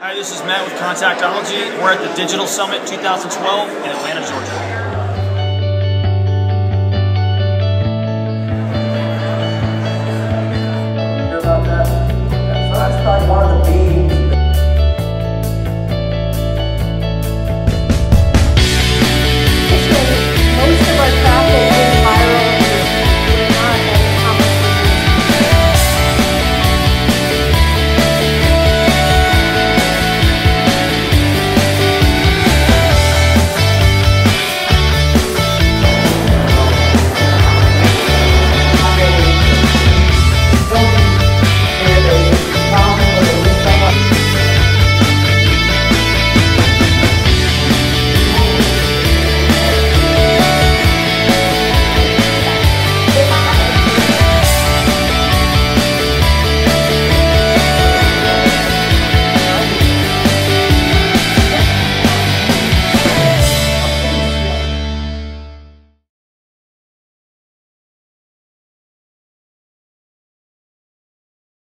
Hi, this is Matt with Contactology. We're at the Digital Summit 2012 in Atlanta, Georgia.